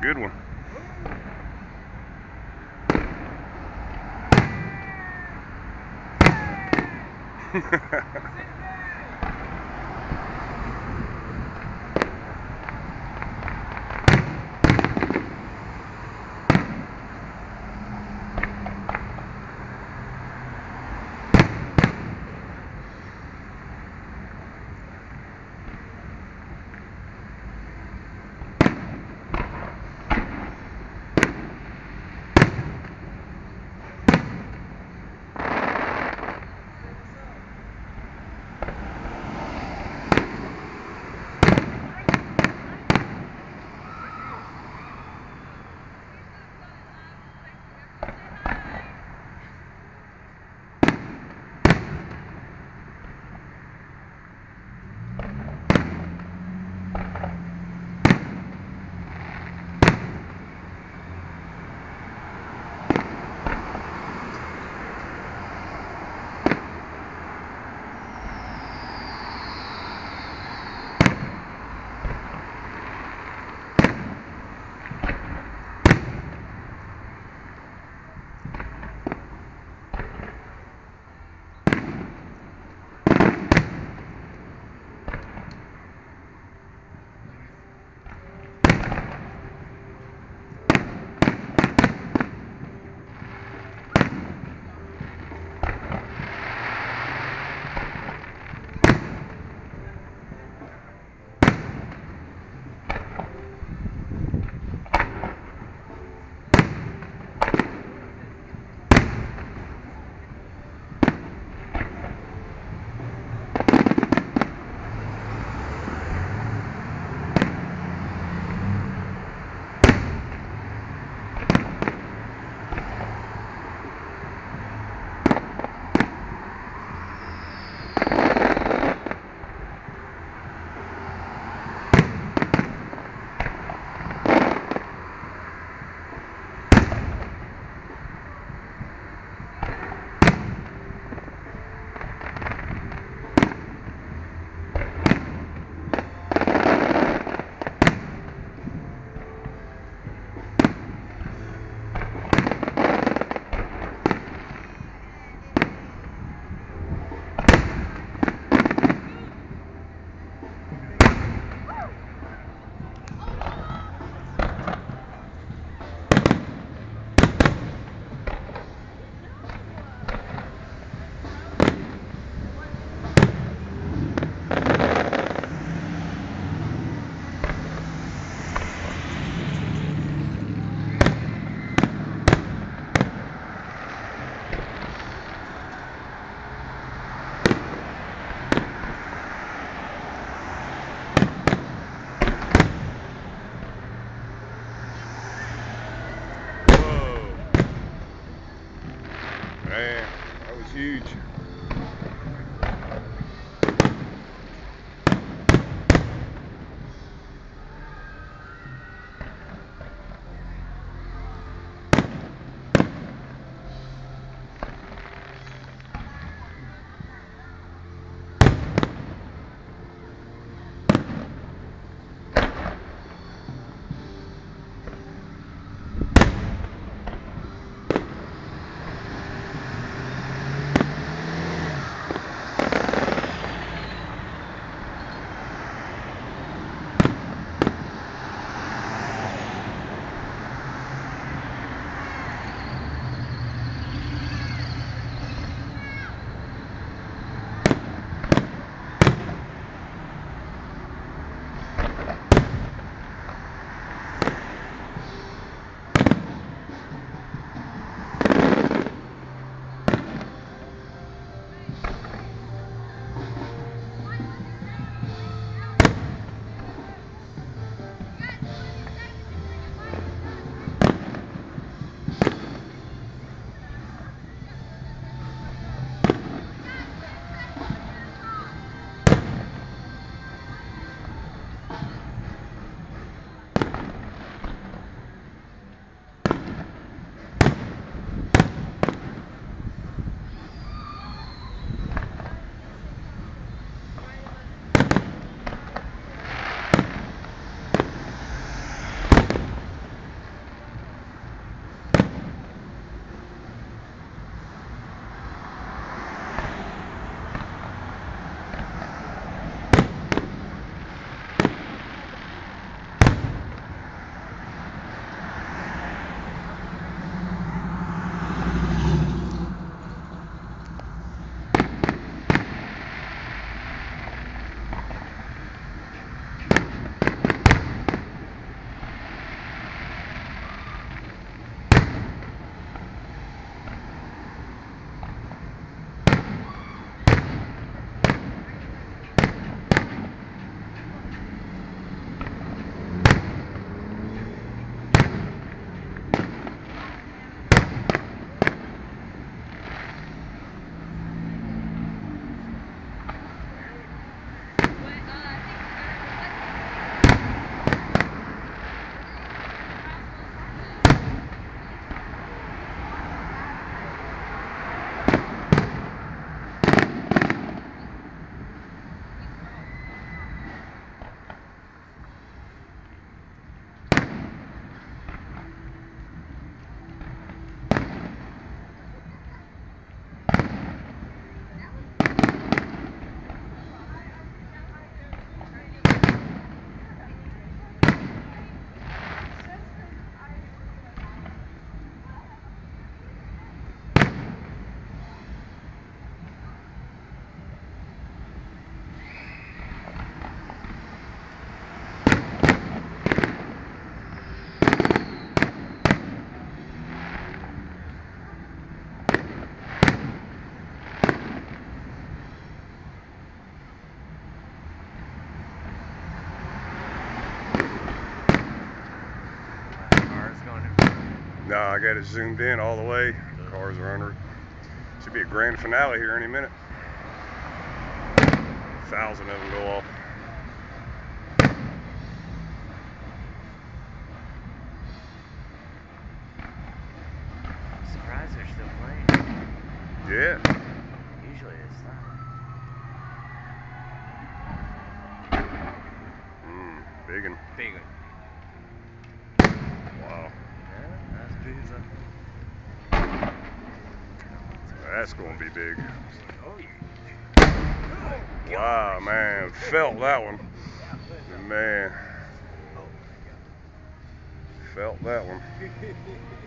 good one. huge. Nah, I got it zoomed in all the way. Cars are under. Should be a grand finale here any minute. A thousand of them go off. I'm surprised they're still playing. Yeah. Usually it's not. Mmm, big one. Big one. Wow. Yeah, that's big as a. That's gonna be big. Oh. Wow, man. Felt that one. Man. Felt that one.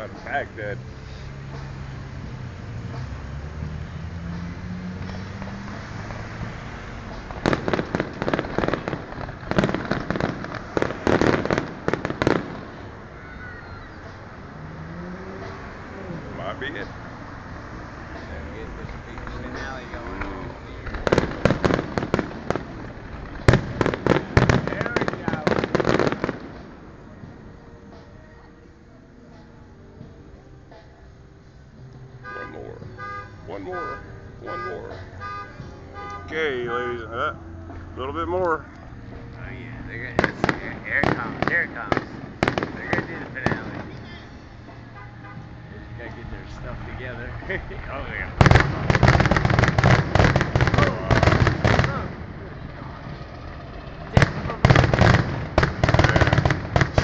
was something out of Baghdad. Might be it. Get this big finale going. There we go. One more. One more. One more. Okay, ladies. A little bit more. Oh yeah, they're gonna. It's, here, here it comes. Here it comes. They're gonna do the finale. They gotta get their stuff together. oh yeah.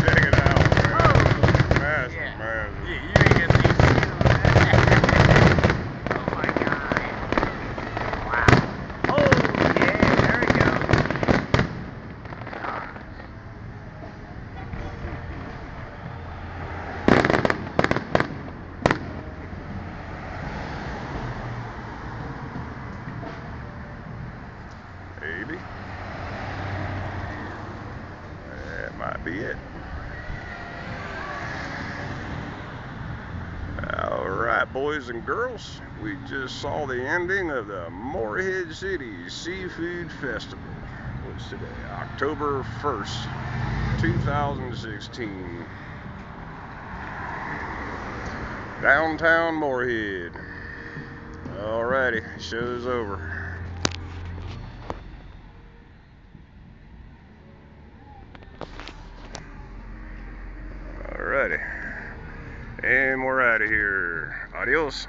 Check it out, man. Massive, Yeah. man. Yeah, you ain't gonna see shit on that. oh my god. Wow. Oh yeah, there we go. Gosh. Maybe. That might be it. All right, boys and girls, we just saw the ending of the Morehead City Seafood Festival. What's today? October 1st, 2016. Downtown Morehead. Alrighty, show's over. Alrighty. And we're out of here. アディオス